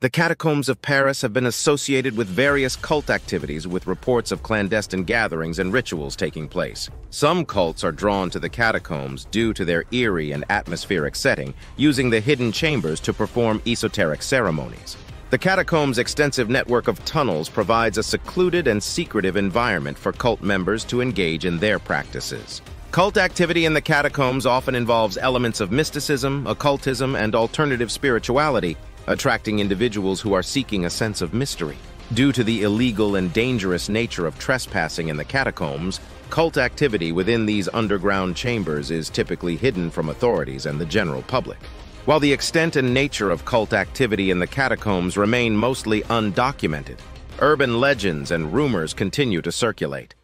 The catacombs of Paris have been associated with various cult activities with reports of clandestine gatherings and rituals taking place. Some cults are drawn to the catacombs due to their eerie and atmospheric setting, using the hidden chambers to perform esoteric ceremonies. The catacombs' extensive network of tunnels provides a secluded and secretive environment for cult members to engage in their practices. Cult activity in the catacombs often involves elements of mysticism, occultism, and alternative spirituality, attracting individuals who are seeking a sense of mystery. Due to the illegal and dangerous nature of trespassing in the catacombs, cult activity within these underground chambers is typically hidden from authorities and the general public. While the extent and nature of cult activity in the catacombs remain mostly undocumented, urban legends and rumors continue to circulate.